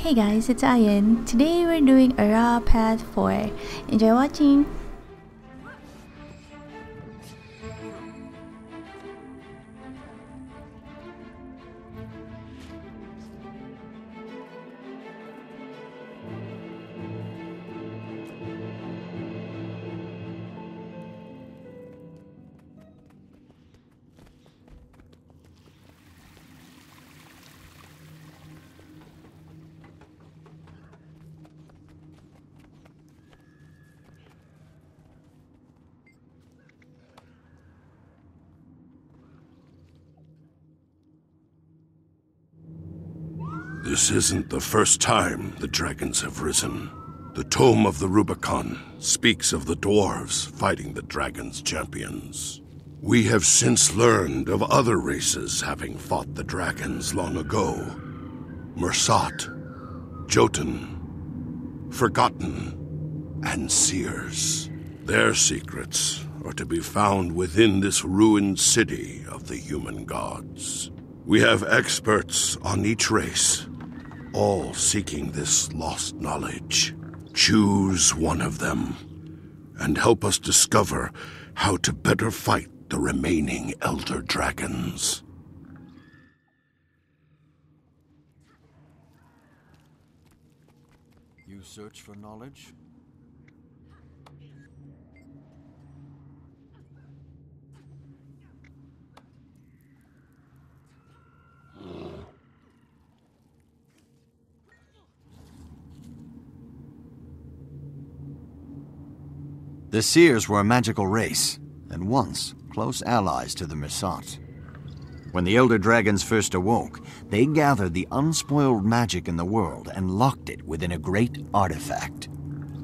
Hey guys, it's Ayin. Today we're doing Arah path 4. Enjoy watching! This isn't the first time the dragons have risen. The Tome of the Rubicon speaks of the dwarves fighting the dragon's champions. We have since learned of other races having fought the dragons long ago. Mursaat, Jotun, Forgotten, and Seers. Their secrets are to be found within this ruined city of the human gods. We have experts on each race, all seeking this lost knowledge. Choose one of them and help us discover how to better fight the remaining Elder Dragons. You search for knowledge? The Seers were a magical race, and once close allies to the Mursaat. When the Elder Dragons first awoke, they gathered the unspoiled magic in the world and locked it within a great artifact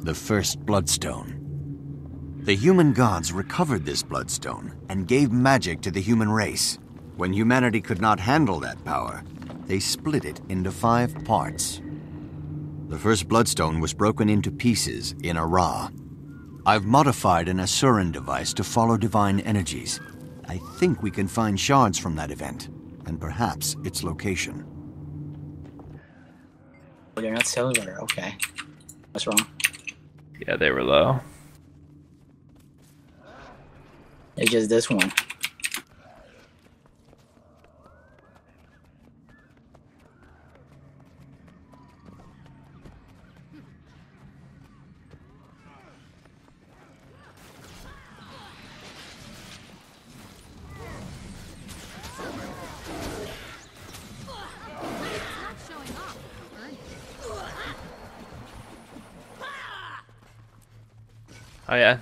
the First Bloodstone. The human gods recovered this bloodstone and gave magic to the human race. When humanity could not handle that power, they split it into five parts. The first bloodstone was broken into pieces in Arah. I've modified an Asuran device to follow divine energies. I think we can find shards from that event, and perhaps its location. Oh, they're not silver. Okay. What's wrong? Yeah, they were low. It's just this one.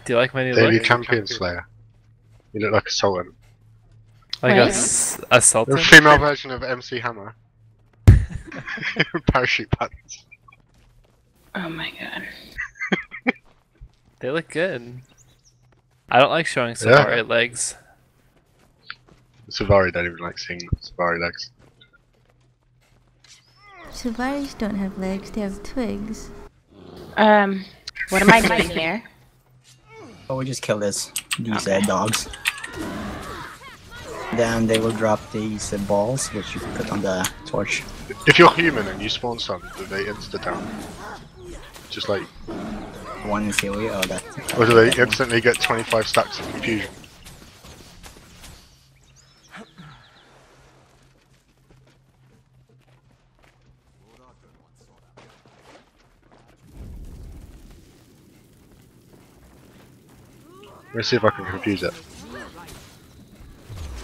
Do you like my new Daily look? Champion Slayer. You look like a Sultan. Like a, Right. s- a sultan? The female version of MC Hammer. Parachute pants. Oh my god. They look good. I don't like showing Yeah. Sylvari legs. Sylvari don't even like seeing Sylvari legs. Sylvaris don't have legs, they have twigs. Um, what am I doing here? Oh, we just kill this. These uh, dogs. Then they will drop these uh, balls, which you can put on the torch. If you're human and you spawn some, do they insta down? Just like, One in theory, oh that. or do they instantly get 25 stacks of confusion? Let me see if I can confuse it.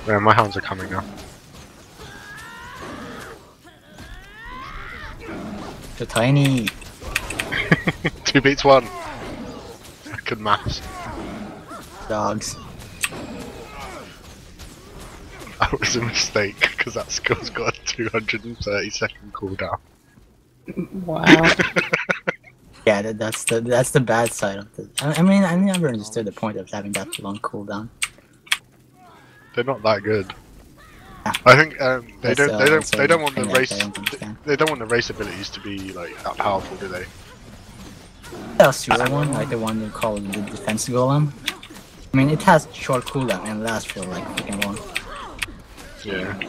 Yeah, my hounds are coming now. The tiny. Two beats one. I could maths. dogs. That was a mistake because that skill's got a 230 second cooldown. Wow. Yeah, that, that's the that's the bad side of it. I, I mean, I never understood the point of having that long cooldown. They're not that good. Yeah. I think um, they don't. uh, They don't. They don't want the race. Don't. They don't want the race abilities to be like that powerful, do they? The Asura one, like the one you call the defense golem. I mean, it has short cooldown and lasts for like freaking long. Yeah.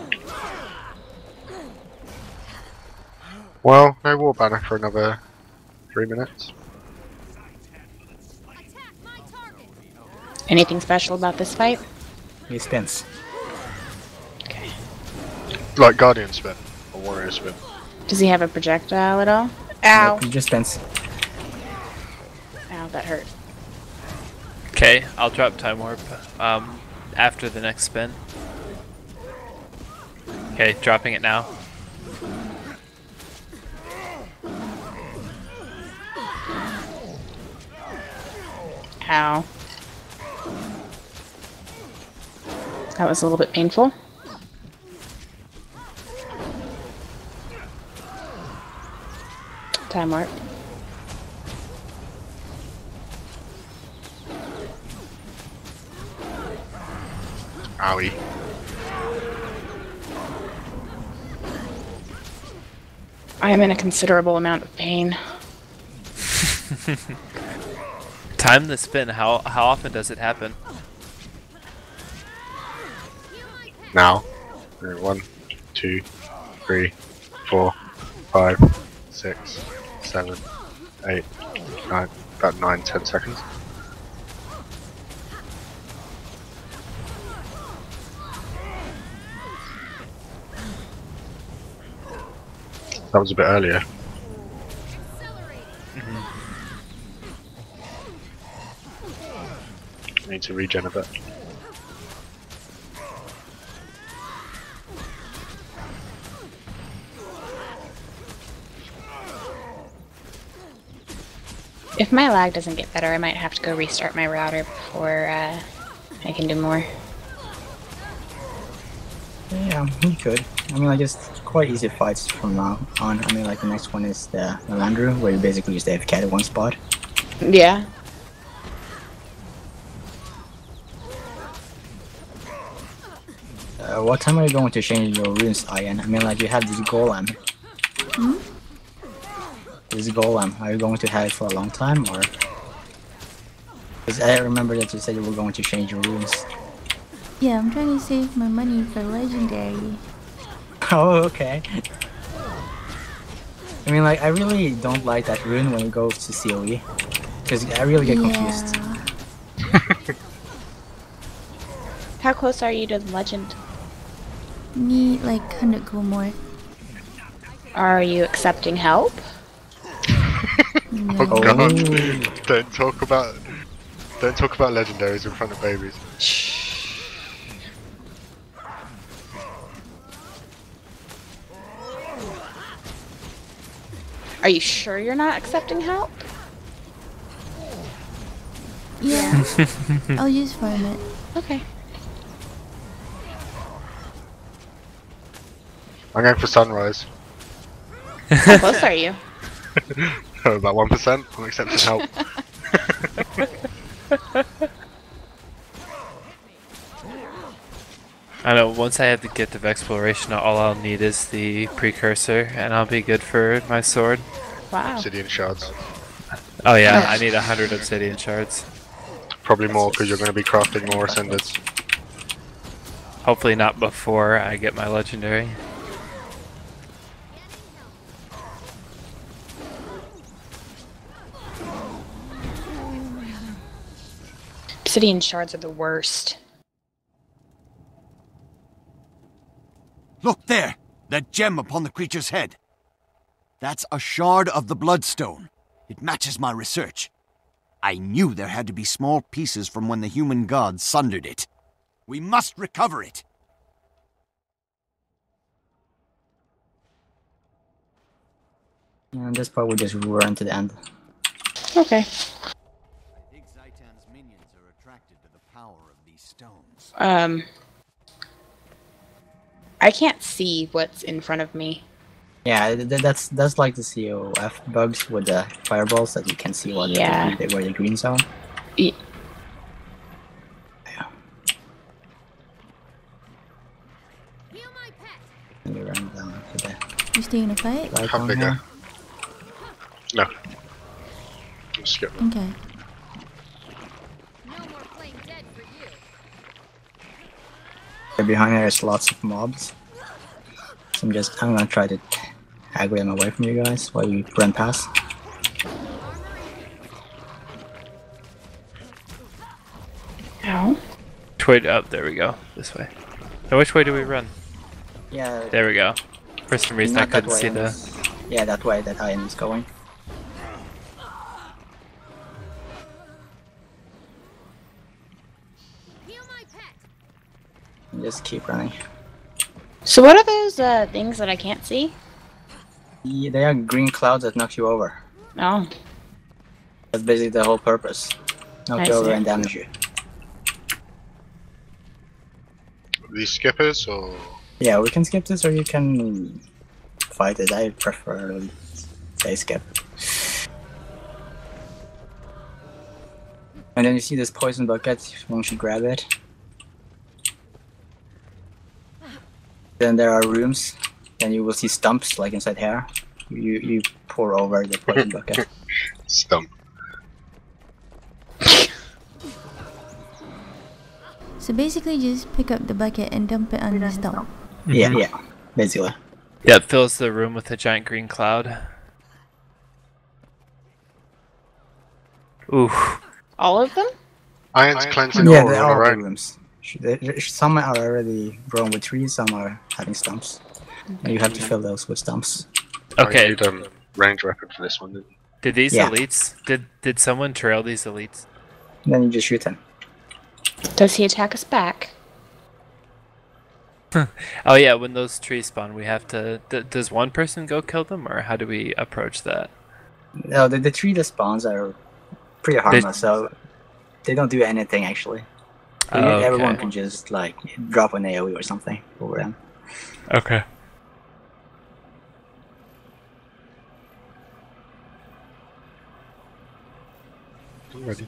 Well, no war banner for another three minutes. Anything special about this fight? He spins. Okay. Like Guardian spin or Warrior spin. Does he have a projectile at all? Ow! Nope, he just spins. Ow, that hurt. Okay, I'll drop time warp um, after the next spin. Okay, dropping it now. Ow. That was a little bit painful. Time warp. Owie. I am in a considerable amount of pain. Time the spin. How how often does it happen? Now. One, two, three, four, five, six, seven, eight, nine. About nine, ten seconds. That was a bit earlier. Need to regen a bit. If my lag doesn't get better, I might have to go restart my router before uh, I can do more. Yeah, he could. I mean, like, just quite easy fights from now on. I mean, like, the next one is the, the Landru, where you basically just have AFK at one spot. Yeah. What time are you going to change your runes, Ian? I mean, like, you have this golem. Hmm? This golem, are you going to have it for a long time, or? Because I remember that you said you were going to change your runes. Yeah, I'm trying to save my money for legendary. Oh, okay. I mean, like, I really don't like that rune when it goes to COE. Because I really get confused. Yeah. How close are you to the legend? Need like 100 gold more. Are you accepting help? No. Oh, god. Don't talk about don't talk about legendaries in front of babies. Are you sure you're not accepting help? Yeah. I'll use farm it. Okay. I'm going for sunrise. How close are you? About one percent. I'm accepting help. I know. Once I have the gift of exploration, all I'll need is the precursor, and I'll be good for my sword. Wow. Obsidian shards. Oh yeah, I need a hundred obsidian shards. Probably more because you're going to be crafting more ascendeds. Hopefully not before I get my legendary. Obsidian shards are the worst. Look there! That gem upon the creature's head. That's a shard of the Bloodstone. It matches my research. I knew there had to be small pieces from when the human gods sundered it. We must recover it. And this part will just run to the end. Okay. I think Zhaitan's minions are attracted to the power of these stones. Um. I can't see what's in front of me. Yeah, th- th- that's that's like the COF bugs with the fireballs that you can see what Yeah. the, where the green zone. E- Yeah. You run down to the You still gonna fight? light How down big are- No. I'll skip them. Okay. Okay, behind there is lots of mobs. So I'm just I'm gonna try to aggro them away from you guys while you run past. Oh. Which way? Oh, there we go. This way. Now, which way do we run? Yeah. There we go. For some reason, I not that couldn't see the. Yeah, that way that Ian is going. Just keep running. So what are those uh, things that I can't see? Yeah, they are green clouds that knock you over. Oh. That's basically the whole purpose. Knock I you over and damage you. These skippers or Yeah, we can skip this or you can fight it. I prefer say skip. And then you see this poison bucket, once you grab it. Then there are rooms, then you will see stumps like inside here. You you pour over the poison bucket. stump? So basically, just pick up the bucket and dump it on the stump. Yeah, mm-hmm. yeah, basically. Yeah, it fills the room with a giant green cloud. Ooh. All of them? Iron's cleansing Yeah, all they on are the own. rooms. Sh- they- sh- Some are already grown with trees, some are having stumps. And you have to fill those with stumps. Okay. I need um, range weapon for this one. Didn't you? Did these Yeah. elites? Did did someone trail these elites? then you just shoot them. Does he attack us back? Oh yeah, when those trees spawn, we have to. Th- does one person go kill them, or how do we approach that? No, the, the tree that spawns are pretty harmless, so they don't do anything actually. Oh, Everyone can just like drop an AoE or something over them. Okay. I'm ready.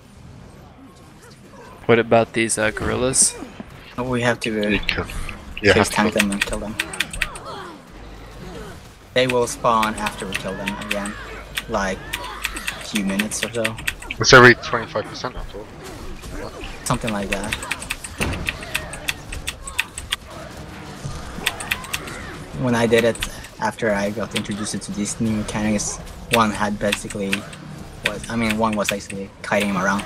What about these uh, gorillas? We have to You uh, can. Yeah, face have tank to. them and kill them. They will spawn after we kill them again, like a few minutes or so, It's every 25% I thought. Something like that. When I did it after I got introduced to these new mechanics, one had basically was I mean one was basically kiting him around.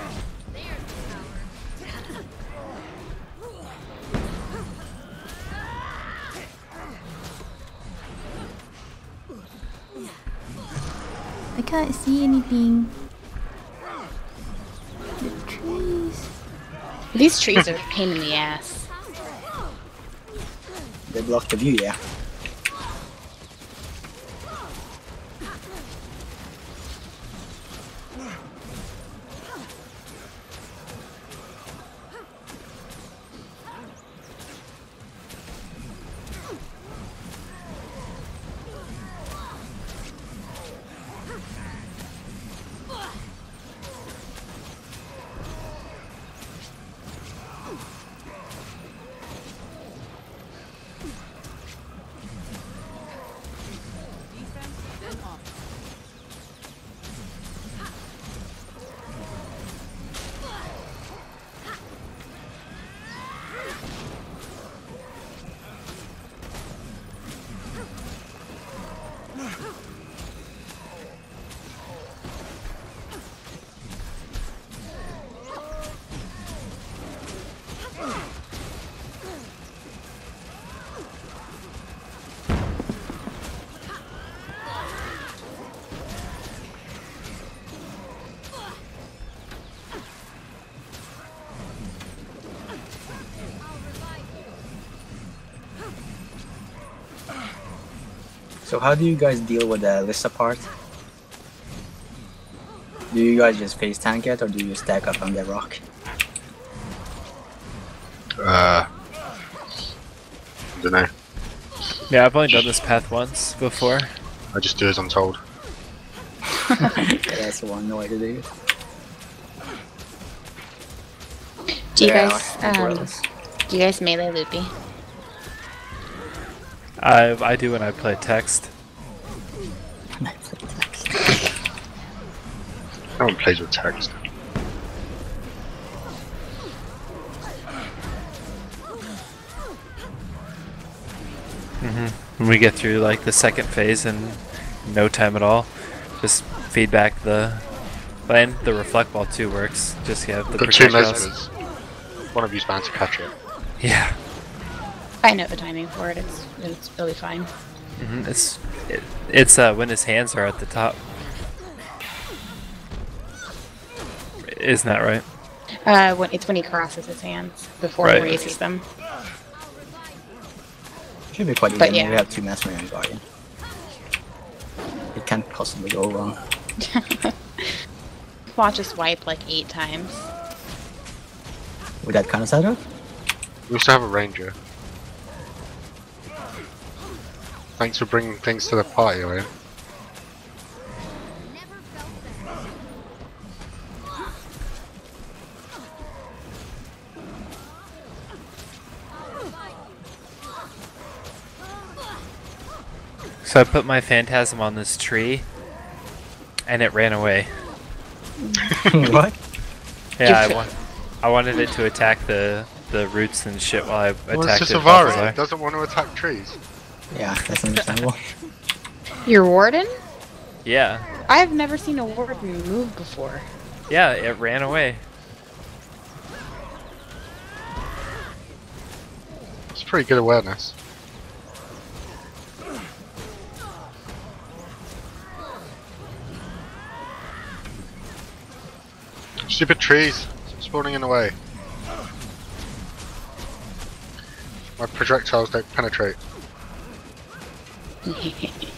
I can't see anything. These trees are a pain in the ass. They block the view, yeah. So how do you guys deal with the Lyssa part? Do you guys just face tank it or do you stack up on the rock? Uh, I don't know. Yeah, I've only done this path once before. I just do as I'm told. Yeah, that's the one way to do it. Do you Yeah, guys um, do you guys melee loopy? I I do when I play text. No one plays with text. Mm-hmm. When we get through like the second phase in no time at all, just feedback the. And the reflect ball too works. Just yeah, the Got two projectiles. One of you's bound to catch it. Yeah, I know the timing for it. It's it's really fine. hmm it's it, it's uh when his hands are at the top. Isn't that right? Uh, when it's when he crosses his hands before Right. he raises them. Should be quite easy. But yeah. We have two Mesmer and Guardian. It can't possibly go wrong. Watch us wipe like eight times. With that kind of setup? We also have a ranger. Thanks for bringing things to the party, Owen. So I put my phantasm on this tree, and it ran away. what? Yeah, I You've- want. I wanted it to attack the the roots and shit while I attacked Well, it's just it. a with It doesn't want to attack trees. Yeah, that's understandable. Your warden? Yeah, I have never seen a warden move before. yeah, it ran away. It's pretty good awareness. Stupid trees spawning in the way. My projectiles don't penetrate. Hehehehe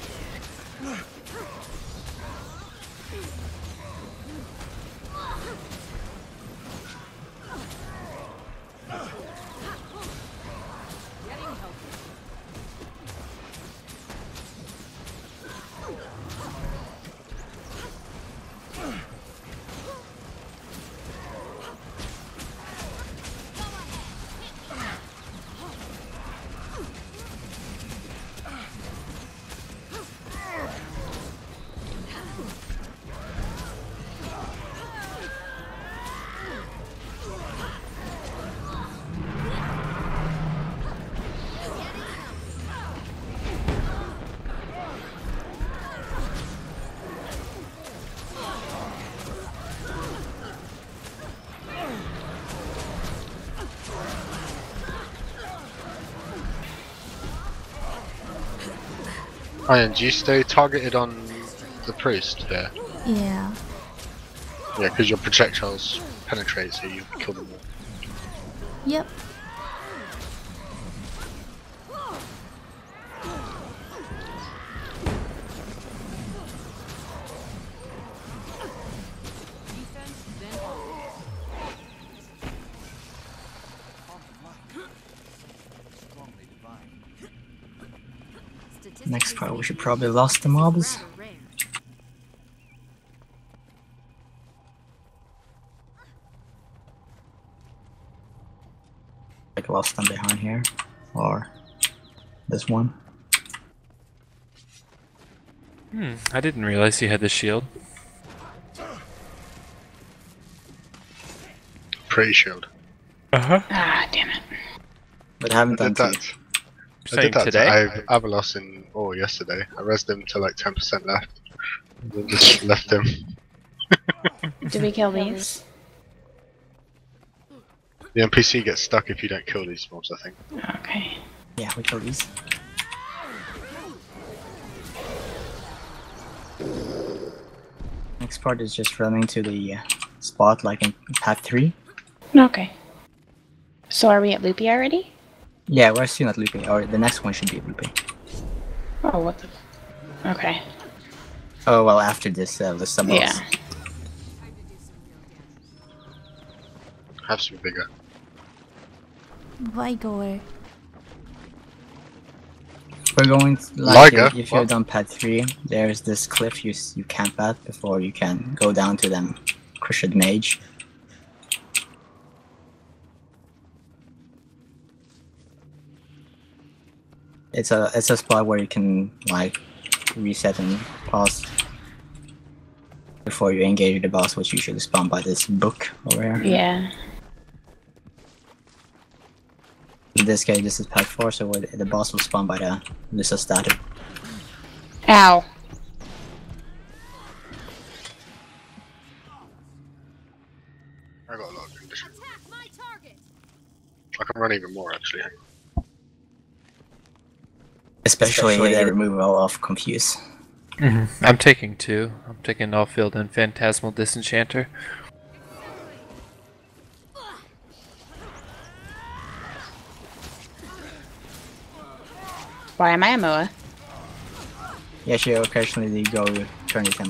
Ian, do you stay targeted on the priest there? Yeah. Yeah, because your projectiles penetrate, so you kill them all. Yep. Probably lost the mobs. Like lost them behind here, or this one. Hmm, I didn't realize you had the shield. Pretty shield. Uh huh. Ah, damn it. But I I haven't done did that. Two. I Saying did that today. to Av- Avalos in Or yesterday. I resed him to like 10% left. And then just left him. Did we kill these? The NPC gets stuck if you don't kill these mobs, I think. Okay. Yeah, we kill these. Next part is just running to the uh, spot like in pack 3. Okay. So are we at Loopy already? Yeah, we're still not looping, or the next one should be looping. Oh, what the? Okay. Oh, well, after this, uh, the sub Yeah. Have some bigger. Vigor. We're going to, like Liger? if, if What? you've done pad 3, there's this cliff you s- you camp at before you can go down to them Crushed Mage. It's a it's a spot where you can like reset and pause before you engage the boss, which usually spawned by this book over here. Yeah. In this case, this is pack 4, so the the boss will spawn by the Lyssa statue. Ow. I got a lot of condition. I can run even more actually. Especially, the removal of Confuse. Mm-hmm. I'm taking two. I'm taking Null Field and Phantasmal Disenchanter. Why am I a Moa? Yeah, she occasionally go turn it him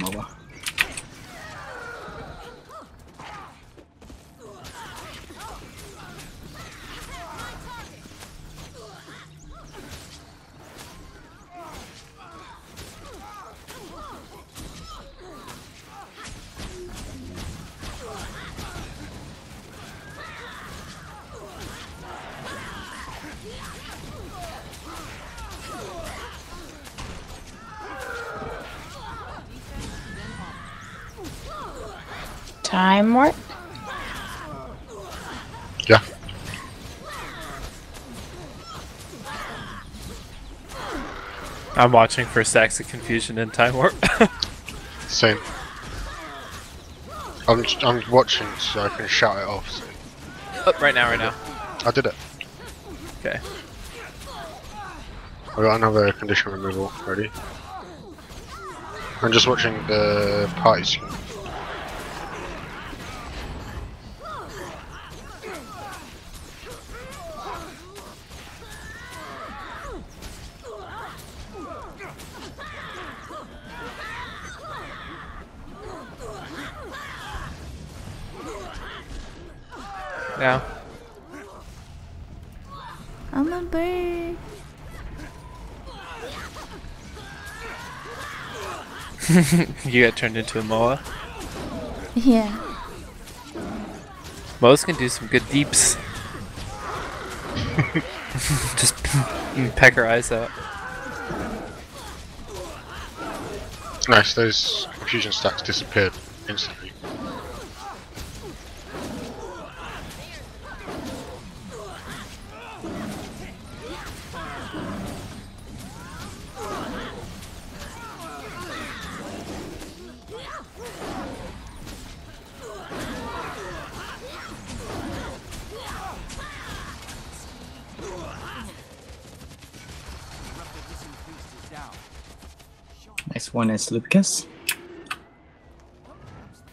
Yeah. I'm watching for stacks of confusion in time warp. Same. I'm I'm watching so I can shout it off. So. oh, right now, right now. I did it. Okay. I got another condition removal ready. I'm just watching the party scene. Now. I'm a bird. you got turned into a Moa. Yeah. Moas can do some good deeps. Just peck her eyes out. Nice, those confusion stacks disappeared instantly. Next one is Lucas.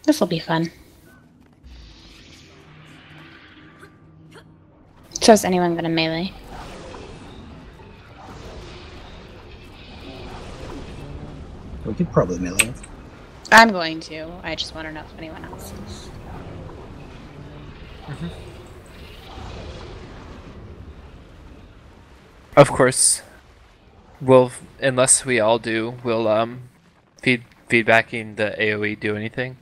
This will be fun. So is anyone gonna melee? We could probably melee. I'm going to. I just want to know if anyone else is. Of course, we'll unless we all do, will um feed feedbacking the AOE do anything?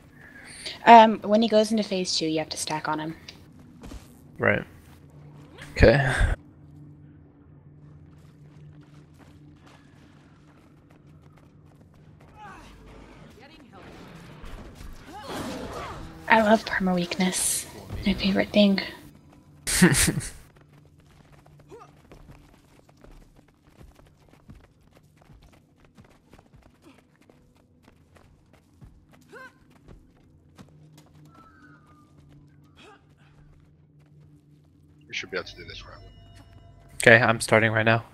Um, when he goes into phase two, you have to stack on him. Right. Okay. I love perma weakness. My favorite thing. be able to do this round. Okay, I'm starting right now.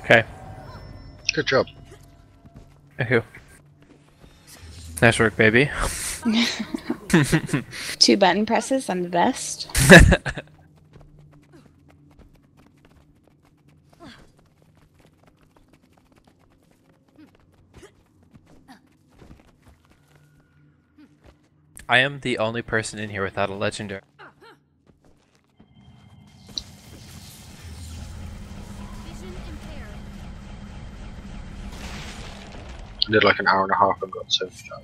Okay. Good job. Thank you. Nice work, baby. Two button presses. I'm the best. I am the only person in here without a legendary. I did like an hour and a half and got 75.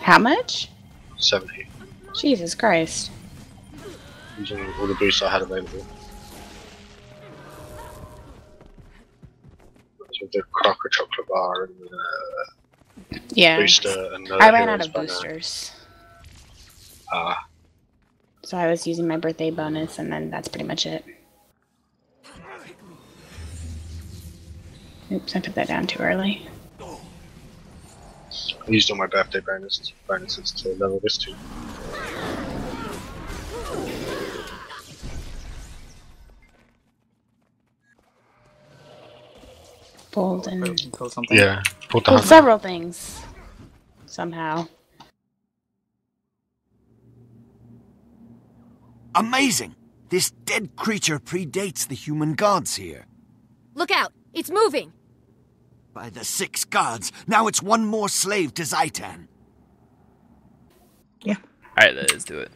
How much? 70. Jesus Christ. Using all the boosts I had available. with the Crocker chocolate bar and the Yeah. booster and the I ran out of banner. boosters. So I was using my birthday bonus, and then that's pretty much it. Oops, I put that down too early. I used all my birthday bonuses bonuses to level this team. Pulled and Until something. Yeah, pulled the pulled several things. Somehow. Amazing! This dead creature predates the human gods here. Look out! It's moving! By the six gods, now it's one more slave to Zhaitan. Yeah. Alright, let's do it.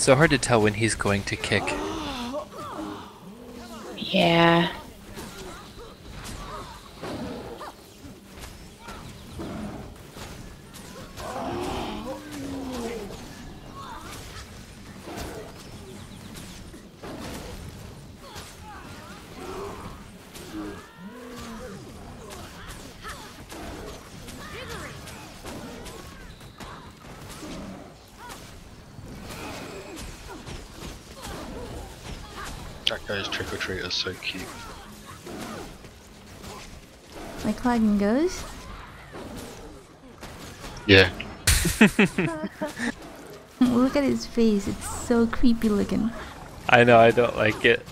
So hard to tell when he's going to kick. Yeah. Like goes. Yeah, Look at his face. It's so creepy looking. I know, I don't like it.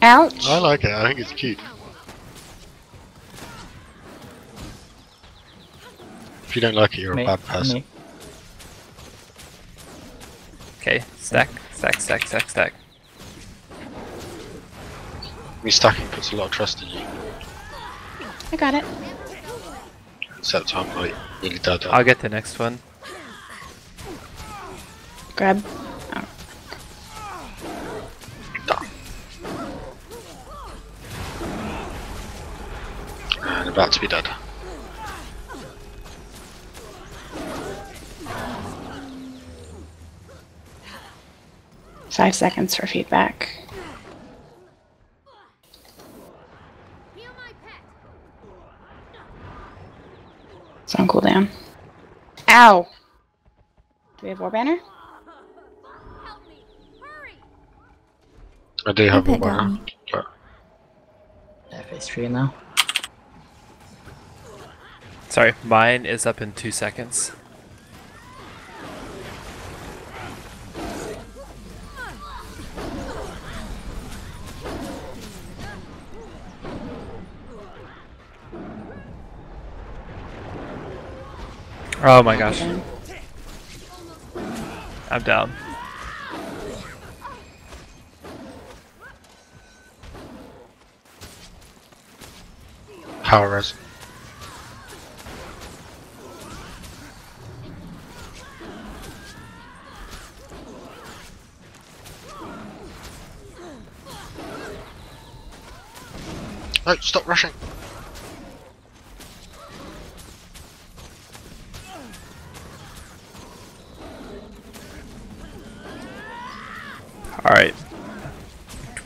Ouch! I like it. I think it's cute. If you don't like it, you're a bad person. me. Okay, stack, stack, stack, stack, stack. Me stacking puts a lot of trust in you. I got it. Except I'm like really dead. I'll get the next one. Grab. And about to be dead. Five seconds for feedback. It's on cooldown. Ow! Do we have War Banner? Help me! Hurry! I do have a Impact got banner, me. but Yeah, phase three now. Sorry, mine is up in two seconds. Oh my gosh, I'm down. power res. No, stop rushing.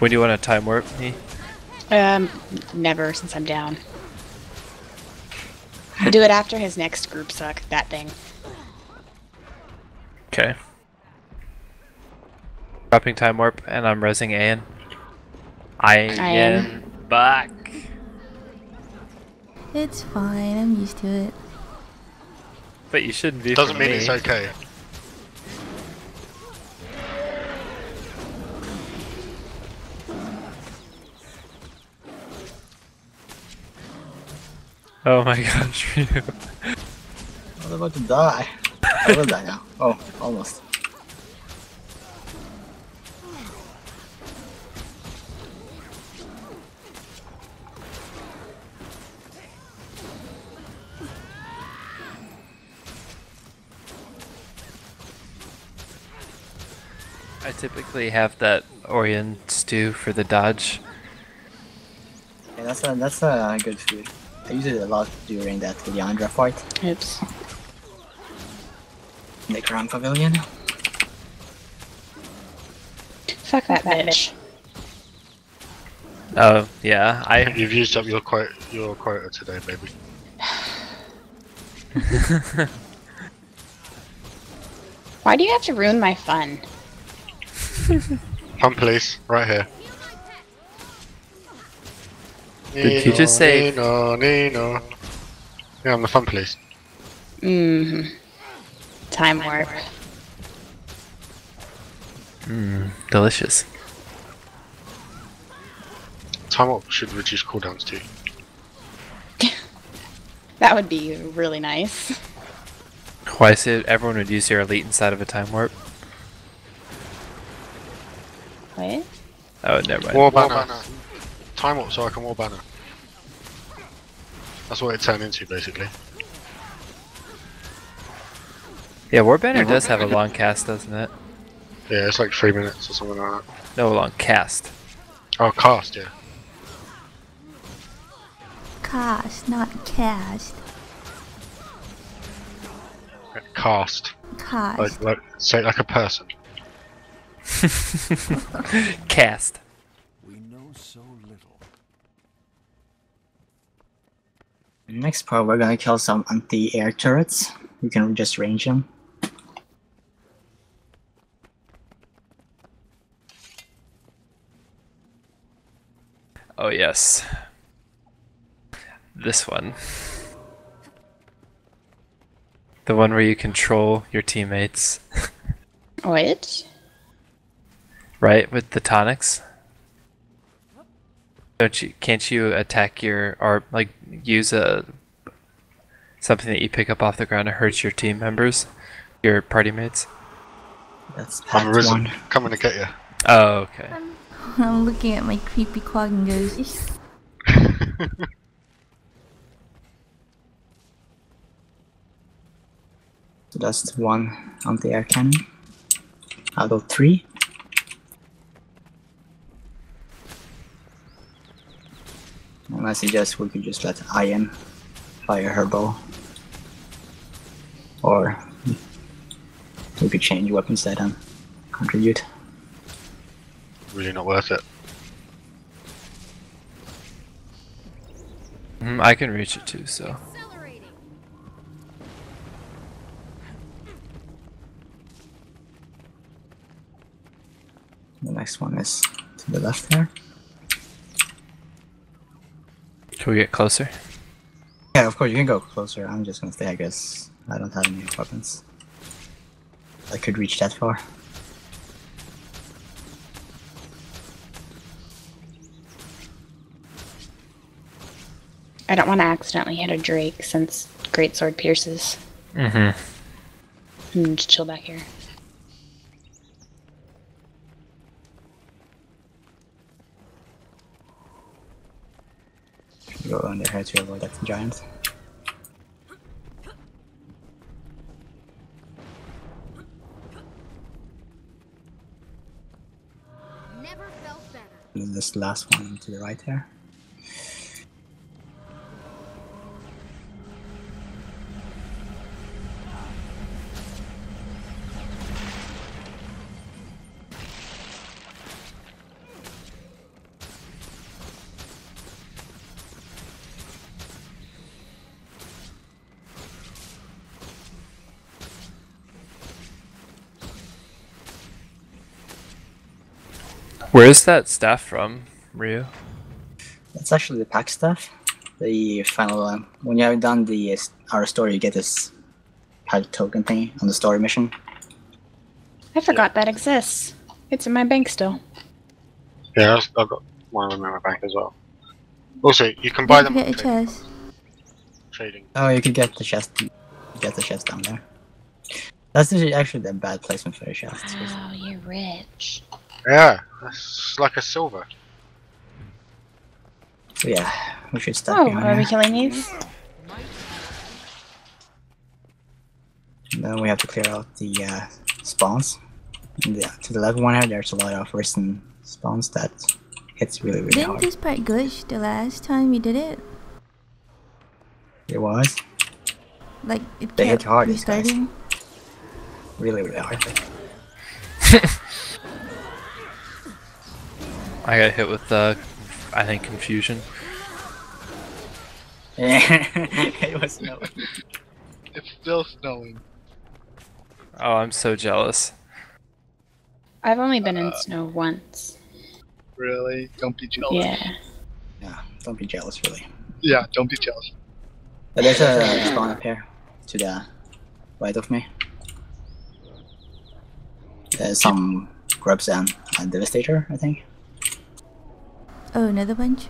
When do you want to time warp me? Um, never since I'm down. We'll do it after his next group suck, that thing. Okay. Dropping time warp, and I'm resing Aeon. I am. am back. It's fine. I'm used to it. But you shouldn't be. Doesn't mean me. it's okay. Oh my gosh, Ryuu. I was about to die. I will die now. Oh, almost. I typically have that Orion's stew for the dodge. Yeah, that's a that's a good food. I used it a lot during that Liadri fight Oops. the Crown Pavilion. Fuck that bitch. Oh yeah, I You've used up your quota, your quota today, baby. Why do you have to ruin my fun? Come, police, right here. Did you just say- Nino, Nino? Yeah, I'm the fun police. Mmm. Time warp. Mmm, delicious. Time warp should reduce cooldowns too. That would be really nice. Why is it everyone would use your elite inside of a time warp? What? Oh, never mind. War banner. Time up so I can war banner. That's what it turned into basically. Yeah, Warbanner does have a long cast, doesn't it? Yeah, it's like three minutes or something like that. No, long cast. Oh, cast, yeah. Cast, not cast. Cast. Cast. Like, like, say like a person. Cast. We know so little. Next part, we're gonna kill some anti-air turrets. You can just range them. Oh yes. This one. The one where you control your teammates, What? right? With the tonics. Don't you? Can't you attack your or like use a something that you pick up off the ground to hurt your team members, your party mates? That's I'm risen. one. Coming to get you. Oh, okay. I'm looking at my creepy quag and goes, So that's one on the air cannon. Out of three. And I suggest we could just let Ayin fire her bow. Or we could change weapons that and contribute. Really not worth it. Mm, I can reach it too. So The next one is to the left there. Can we get closer? Yeah, of course you can go closer. I'm just gonna stay, I guess. I don't have any weapons. I could reach that far. I don't want to accidentally hit a Drake since Great Sword pierces. Mm-hmm. Hmm, just chill back here. Go under here to avoid that giant. Never felt better. And this last one to the right here. Where is that staff from, Ryuu? That's actually the pack staff. The final one. When you have done the uh, our story, you get this pack token thing on the story mission. I forgot that exists. It's in my bank still. Yeah, I've- I've got one of them in my bank as well. Also, you can buy Don't them on forget your trading. chest. trading. Oh, you could get the chest. Get the chest down there. That's actually- actually the bad placement for the chest. 'cause Oh, you're rich. Yeah, that's like a silver. Yeah, we should start Oh, behind are we killing these? And then we have to clear out the uh, spawns. And the, to the left one here, there's a lot of risen spawns that hits really, really Didn't hard. this part glitch the last time we did it? It was Like it They hit kept hard, these guys. restarting? really, really hard. I got hit with uh, I think confusion. it was no. It's still snowing. Oh, I'm so jealous. I've only been in snow once. Really? Don't be jealous. Yeah. Yeah, don't be jealous, really. Yeah, don't be jealous. But there's a spawn up here to the right of me. There's some grubs and a devastator, I think. Oh, another bunch?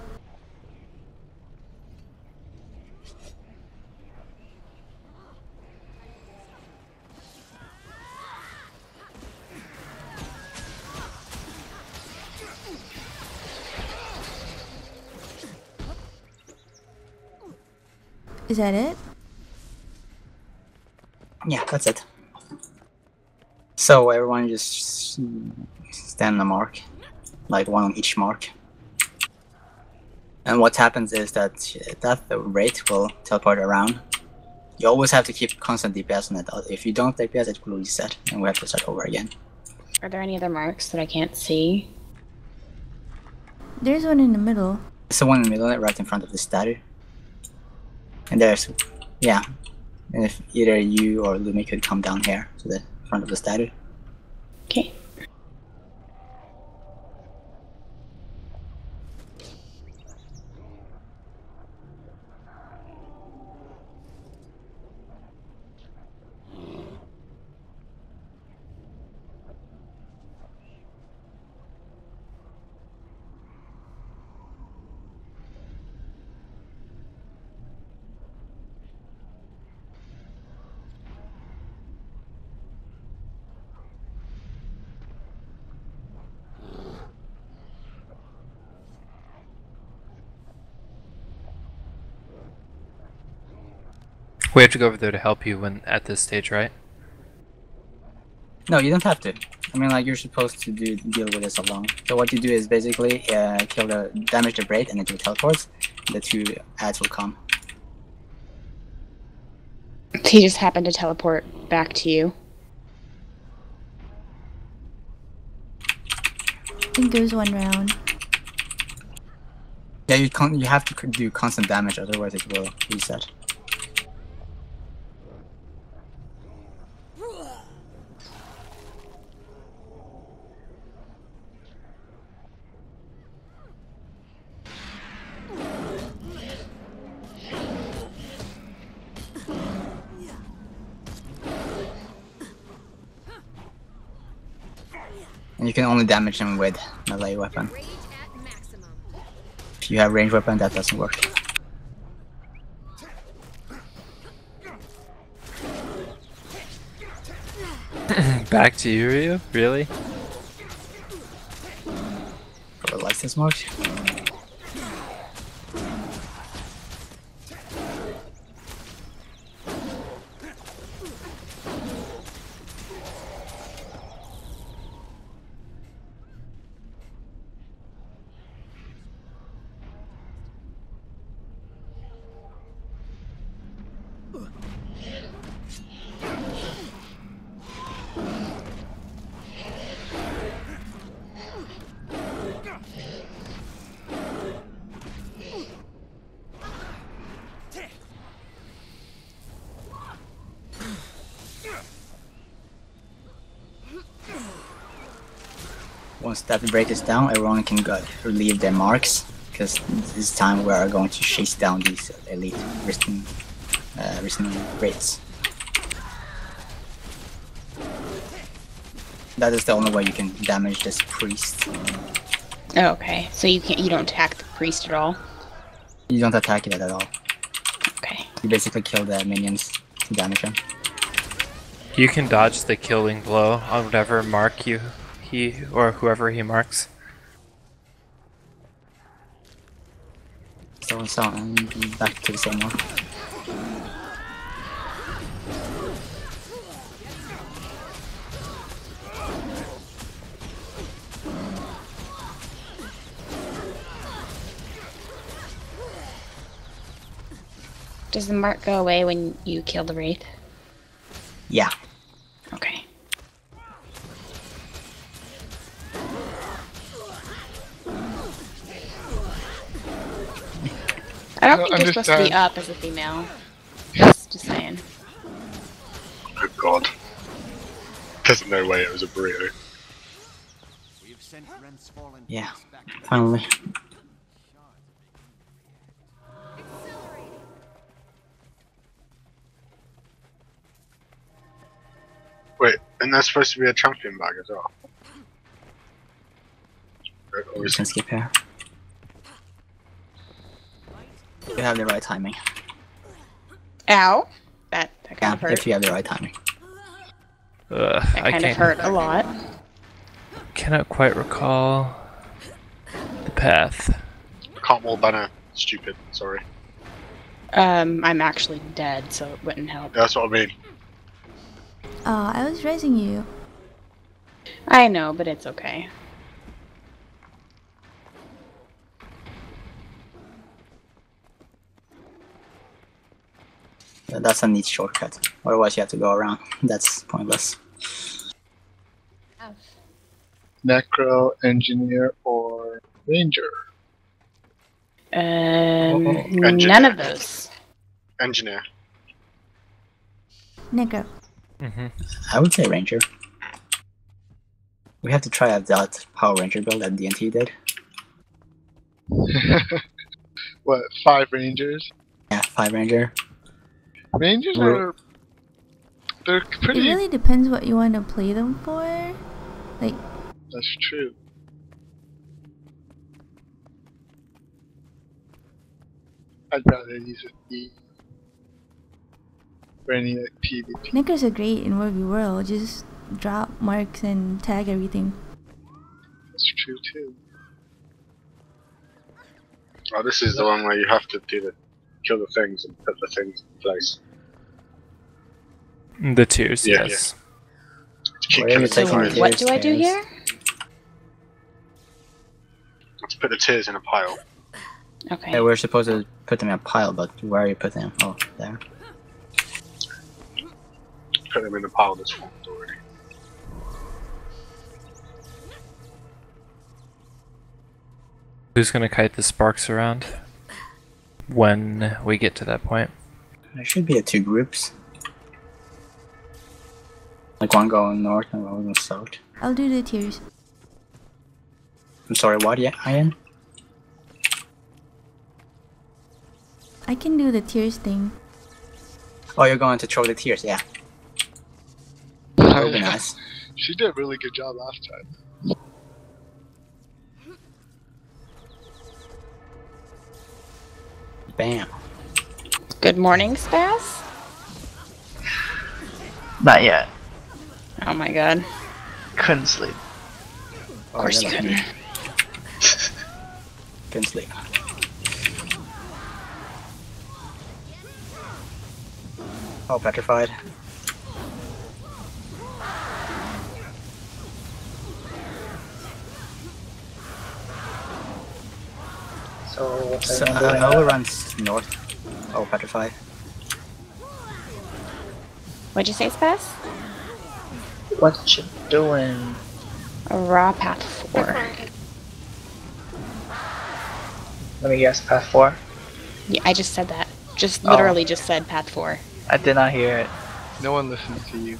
Is that it? Yeah, that's it. So everyone just stand a mark, like one on each mark. And what happens is that that the wraith will teleport around. You always have to keep constant DPS on it. If you don't DPS, it will reset, and we have to start over again. Are there any other marks that I can't see? There's one in the middle. It's the one in the middle, right in front of the statue. And there's, yeah. And if either you or Lumi could come down here to the front of the statue. Okay. We have to go over there to help you when at this stage, right? No, you don't have to. I mean, like you're supposed to do deal with this alone. So what you do is basically uh, kill the damage the braid and then do teleports. The two ads will come. He just happened to teleport back to you. I think there's one round. Yeah, you con- you have to do constant damage, otherwise it will reset. And you can only damage them with melee weapon. Rage at maximum. If you have range weapon, that doesn't work. Back to you, Ryuu? Really? The license marks. Once that break is down, everyone can go relieve their marks because this time we are going to chase down these elite written, uh, written wraiths. That is the only way you can damage this priest. Oh, okay. So you can't you don't attack the priest at all? You don't attack it at all. Okay. You basically kill the minions to damage them. You can dodge the killing blow on whatever mark you he or whoever he marks. So it's back to someone. Does the mark go away when you kill the wraith? Yeah. I don't don't think you're supposed to be up as a female. Just, just saying. Oh god. There's no way it was a burrito. We've sent Grenth's fallen Yeah. beast back to Finally. Wait, and there's supposed to be a champion bag as well. Or We is can skip here. You have the right timing. Ow! That, that kind Yeah, of hurt. if you have the right timing. Ugh, That kind of can't, hurt a lot. cannot quite recall the path. can't wall banner. Stupid. Sorry. Um, I'm actually dead, so it wouldn't help. That's what I mean. Uh, I was raising you. I know, but it's okay. That's a neat shortcut. Otherwise, you have to go around. That's pointless. Necro, engineer, or ranger. Um, Engineer. none of those. Engineer. Necro. hmm I would say ranger. We have to try out that Power Ranger build that DNT did. what? Five rangers. Yeah, five ranger. Rangers are. They're pretty. It really depends what you want to play them for. Like, That's true. I'd rather use an E for any like PvP. Nickers are great in 1v Just drop marks and tag everything. That's true too. Oh, this is the one where you have to do the kill the things and put the things in place. The tears, Yeah, yes. Keep Where are you killing taking the the what do I do here? Let's put the tears in a pile. Okay. Yeah, we're supposed to put them in a pile, but where are you putting them? Oh, there. Put them in the pile that's formed already. Who's gonna kite the sparks around when we get to that point? There should be a two groups. Like one going north and one going south. I'll do the tiers. I'm sorry, what, yeah, Ayin? I can do the tiers thing. Oh, you're going to throw the tears, yeah. That would be nice. She did a really good job last time. Bam. Good morning, Spaz. Not yet. Oh my god. Couldn't sleep. Oh, of course you couldn't. Couldn't sleep. Oh, petrified. So what So, uh, doing Nova runs north. Oh, petrified. What'd you say, Spaz? What you doing? Arah path four. Let me guess, path four? Yeah, I just said that. Just Oh. literally just said path four. I did not hear it. No one listens to you.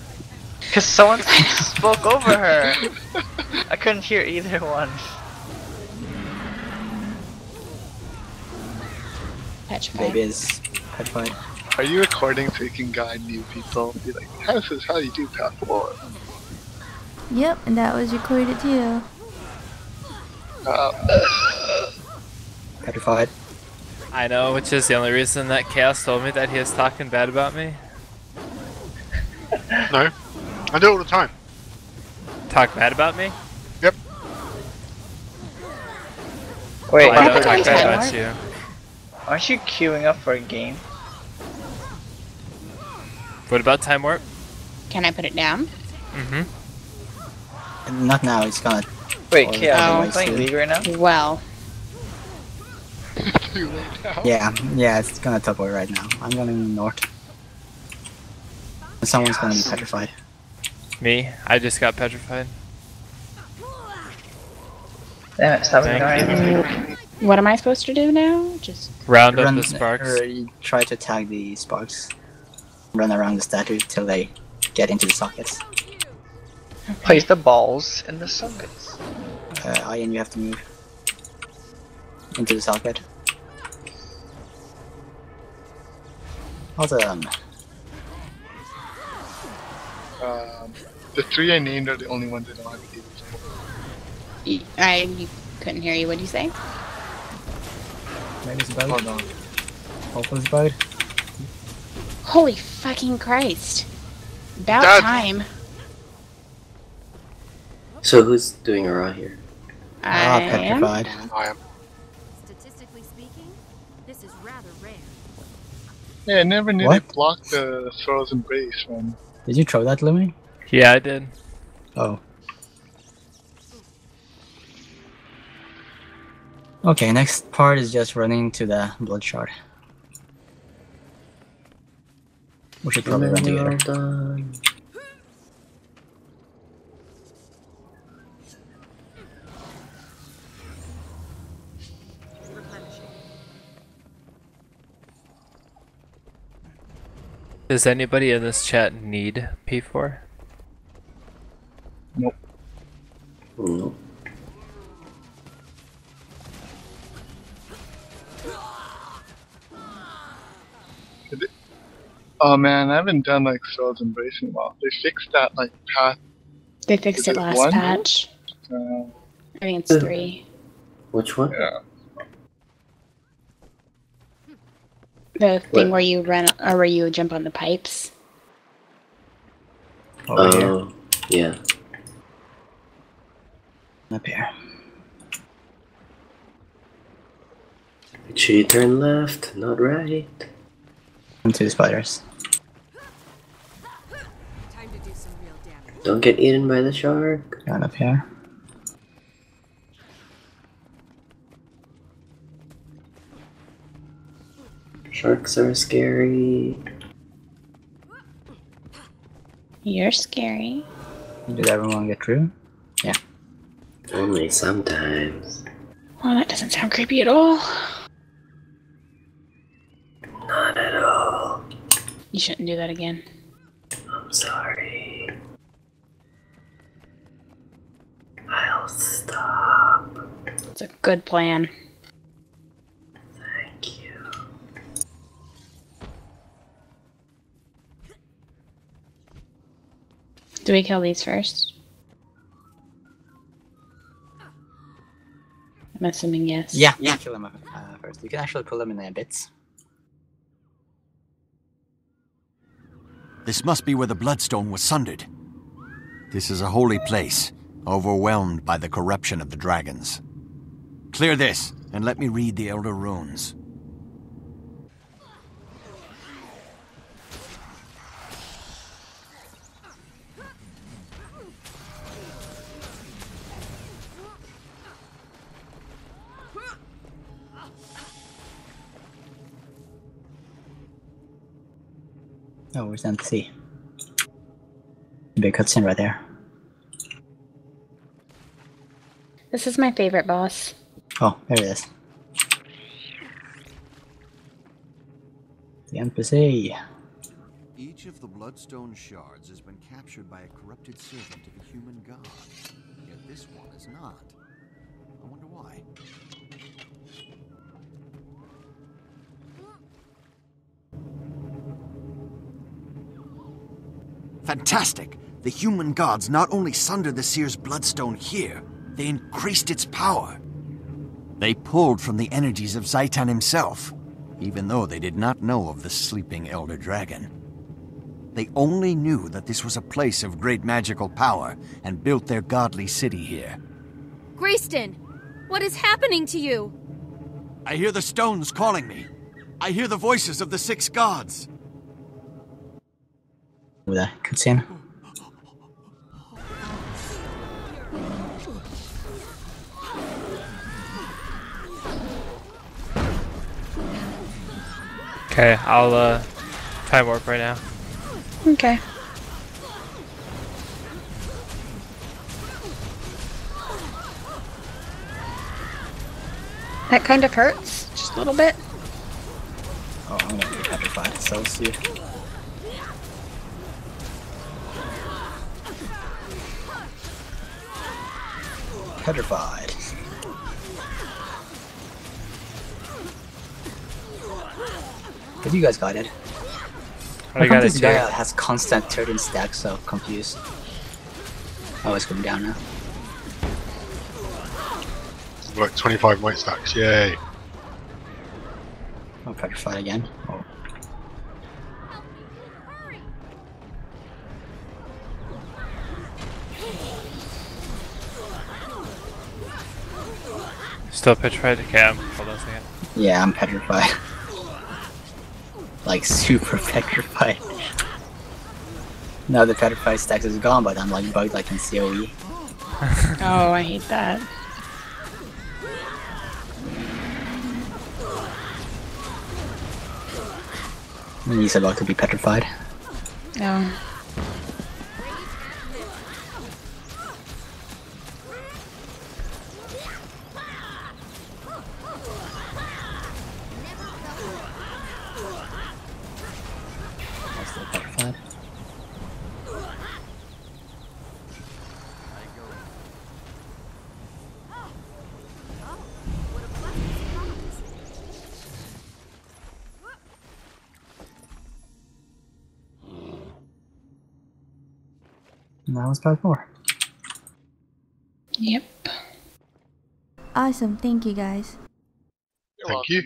Cause someone spoke over her. I couldn't hear either one. Petrified. Baby is petrified. Are you recording so you can guide new people? Be like, this is how you do path four. Yep, and that was recorded too. Uh, Petrified. I know, which is the only reason that Chaos told me that he was talking bad about me. no, I do it all the time. Talk bad about me? Yep. Wait, I What don't happened talk bad about Warp? you. Aren't you queuing up for a game? What about Time Warp? Can I put it down? Mm-hmm. Not now, he's gonna. Wait, Oh, Chaos, oh, are I you playing. League right now? Well, too late now. Yeah, yeah, it's gonna teleport right now. I'm gonna north. And Someone's gonna be petrified. Me, I just got petrified. Damn it, stop Thank ignoring me. What am I supposed to do now? Just Round up Run, the sparks. or you try to tag the sparks. Run around the statue till they get into the sockets. Place the balls in the sockets. Uh, Ayin, you have to move into the socket. Awesome. Um, the three I named are the only ones that don't have to y- I you couldn't hear you. What did you say? Maybe it's a bug. Hold on. Hopefully it's a bug. Holy fucking Christ! About Dad. time. So who's doing Arah here? Ah, I am. I am. Statistically speaking, this is rather rare. Yeah, I never knew What? they blocked the throws and base from. Did you throw that, Lumi? Yeah, I did. Oh. Okay, next part is just running to the blood shard. We should probably run Well together. done. Does anybody in this chat need P4? No. Oh man, I haven't done like throws and base in a while. They fixed that like path. They fixed it it last one? patch. Uh, I think it's three. Which one? yeah. The thing What? where you run or where you jump on the pipes. Over here. Oh, yeah. Up here. Make sure you turn left, not right. Into the spiders. Time to do some real damage. Don't get eaten by the shark. Going up here. Sharks are scary. You're scary. Did everyone get through? Yeah. Only sometimes. Well, that doesn't sound creepy at all. Not at all. You shouldn't do that again. I'm sorry. I'll stop. It's a good plan. Thank you. Do we kill these first? I'm assuming yes. Yeah, yeah. Kill them uh, first. You can actually pull them in their bits. This must be where the Bloodstone was sundered. This is a holy place, overwhelmed by the corruption of the dragons. Clear this, and let me read the Elder Runes. Oh, where's the NPC? Big cutscene right there. This is my favorite boss. Oh, there it is. The NPC. Each of the Bloodstone shards has been captured by a corrupted servant of a human god. Yet this one is not. I wonder why. Fantastic! The human gods not only sundered the seer's bloodstone here, they increased its power. They pulled from the energies of Zhaitan himself, even though they did not know of the sleeping Elder Dragon. They only knew that this was a place of great magical power and built their godly city here. Grayston, what is happening to you? I hear the stones calling me. I hear the voices of the six gods. With a cutscene. Okay, I'll uh time warp right now. Okay. That kind of hurts, just a little bit. Oh, I'm gonna be petrified. So see. Petrified. Have you guys got it? I How got it this too. guy has constant 13 stacks, so confused. Oh, it's going down now. Like 25 white stacks, yay. I'm petrified again. Still petrified? Okay, I'm, hold on a second. Yeah, I'm petrified. like, super petrified. now the petrified stacks is gone, but I'm like bugged like in. COE. Oh, I hate that. And he's about to be petrified. No. And that was part four. Yep. Awesome, thank you guys. Thank you.